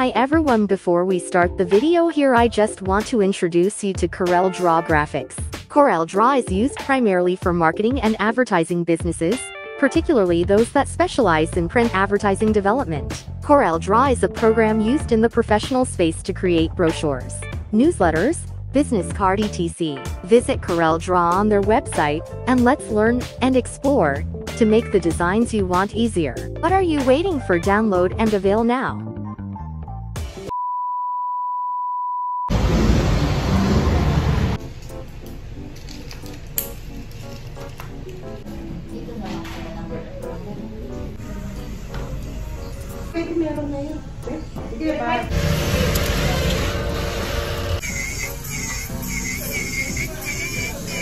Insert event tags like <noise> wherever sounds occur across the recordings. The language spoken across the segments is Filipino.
Hi everyone before we start the video here I just want to introduce you to Corel Draw Graphics. Corel Draw is used primarily for marketing and advertising businesses, particularly those that specialize in print advertising development. Corel Draw is a program used in the professional space to create brochures, newsletters, business card etc. Visit Corel Draw on their website, and let's learn and explore to make the designs you want easier. What are you waiting for download and avail now?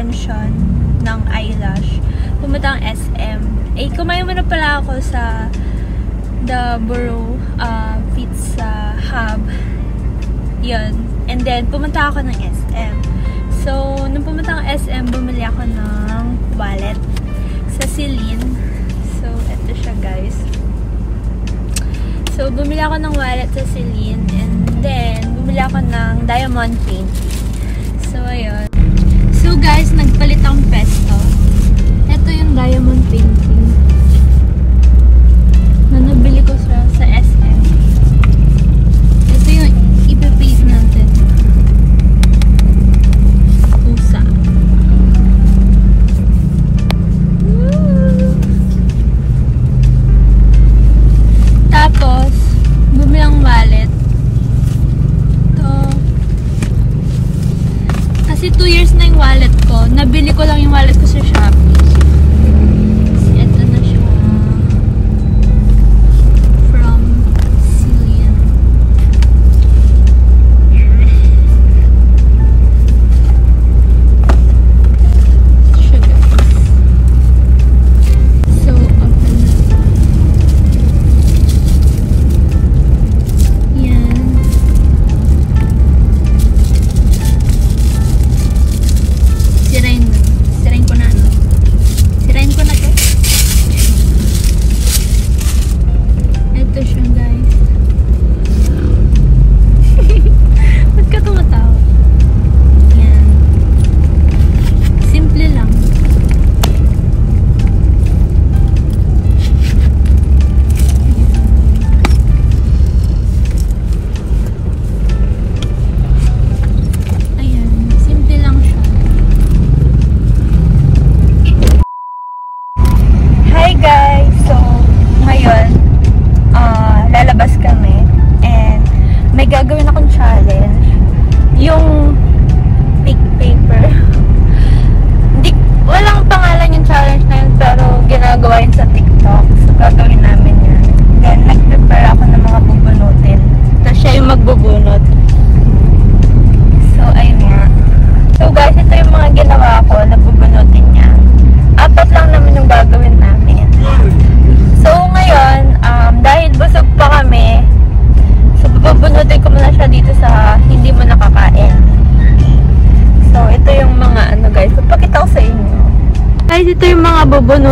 extension ng eyelash, pumunta ang SM. Eh, kumain muna pala ako sa The Borough uh, Pizza Hub. Yun. And then, pumunta ako ng SM. So, nung pumunta ako SM, bumili ako ng wallet sa Celine. So, eto siya guys. So, bumili ako ng wallet sa Celine and then, bumili ako ng diamond painting. So, ayun. Guys, nagpalit ang pesto. Kasi 2 years na yung wallet ko. Nabili ko lang yung wallet ko sa Shopee.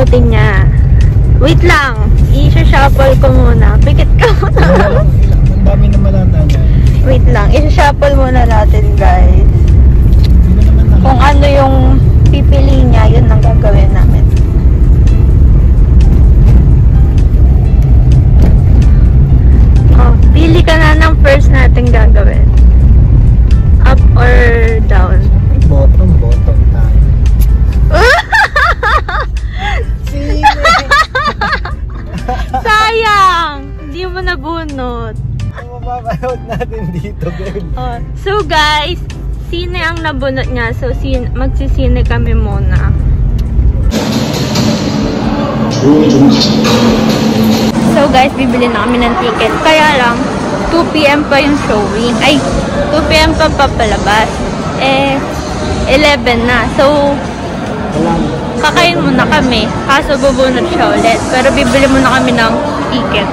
Bubunutin niya. Wait lang. I-shuffle ko muna. Pikit ka muna. Ang dami na malata niya. Wait lang. I-shuffle muna natin, guys. Dito, girl. Oh. So guys, sine ang nabunot niya. So sin magsisine kami muna. So guys, bibili na kami ng ticket. Kaya lang, 2pm pa yung showing. Ay, 2pm pa papalabas. Eh, 11 na. So, kakain muna kami. Kaso bubunot siya ulit. Pero bibili muna kami ng ticket.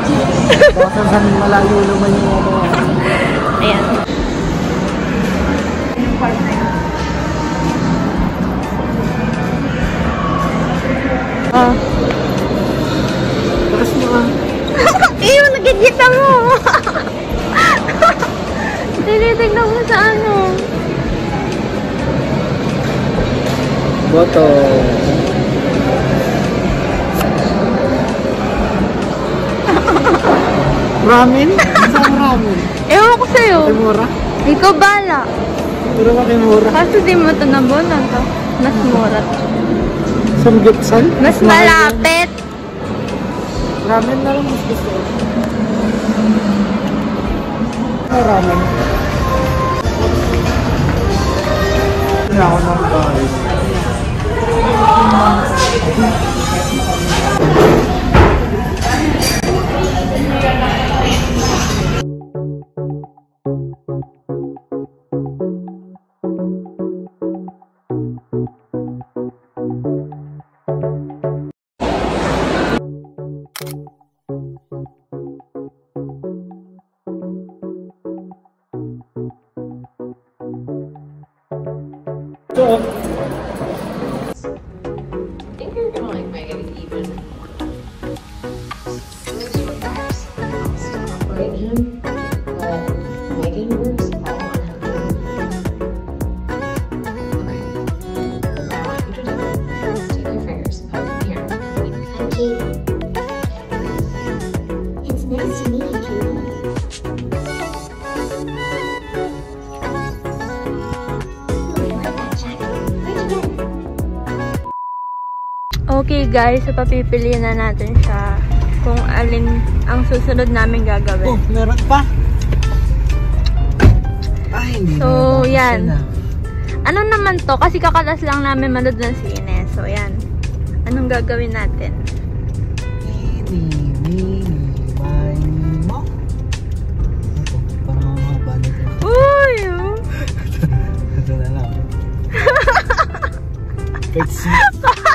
Baka malayo naman yung ano. <laughs> Ayan. Ah. Tapos mo ah. <laughs> Yung nagigita mo! <laughs> Tinitignan mo sa ano. Bottom. Ramen? Saan ramen? Ewan ko sa'yo. Ay, mura. Ikaw bala. Pero bakit mura? Kaso di mo ito nabunan to. Mas mura. Samgyupsal? Mas malapit. Ramen na lang mas gusto ko. Ah, ramen. Ako ng bahay. So, guys, papipiliin na natin siya kung alin ang susunod namin oh, gagawin. meron pa? Ay, hindi So, na. yan. Na. Ano naman to? Kasi kakatas lang namin manood ng sine. So, yan. Anong gagawin natin? Mini, mini, mini, mo. Parang ang haba nito. Uy! oh. <laughs> Ito na lang. <laughs> <laughs>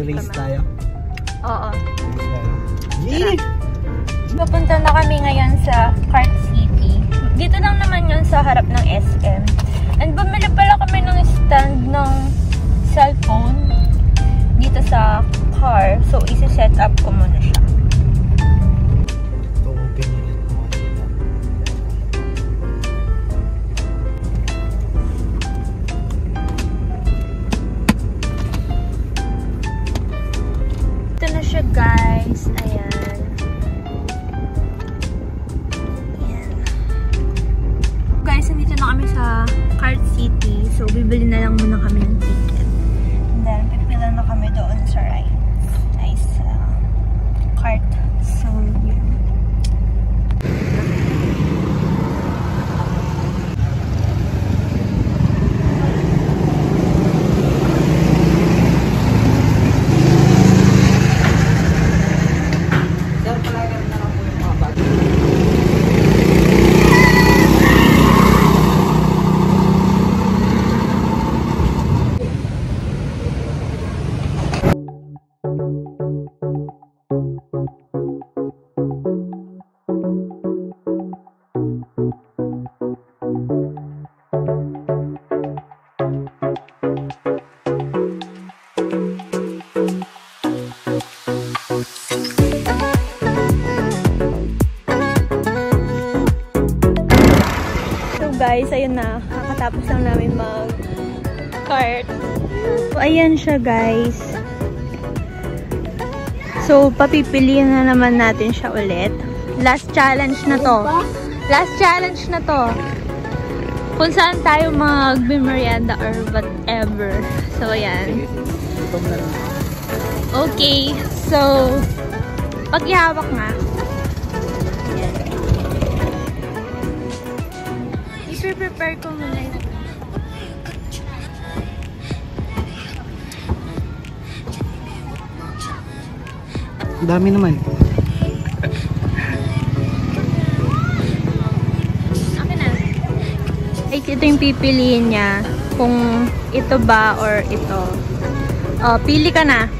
magre-race tayo. Oo. Yeah! Papunta na kami ngayon sa Cart City. Dito lang naman yun sa harap ng SM. And bumili pala kami ng stand ng cellphone dito sa car. So, isi-set up ko muna guys, ayun na. Kakatapos lang namin mag-cart. So ayan siya guys. So papipiliin na naman natin siya ulit. Last challenge na to. Last challenge na to. Kung saan tayo mag-merienda or whatever. So, ayan. Okay. So, pag-ihawak nga. I-prepare ko muna yun. Dami naman. Akin na. Guys, ito yung pipiliin niya. Kung ito ba or ito. Oh, pili ka na.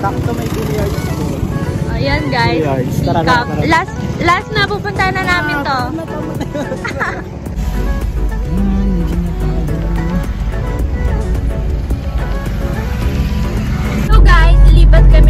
Sakto may billiards po. Ayan guys. Billiards. Tara na, tara. Last, last na pupunta na namin to. Ah, <laughs> so guys, libat kami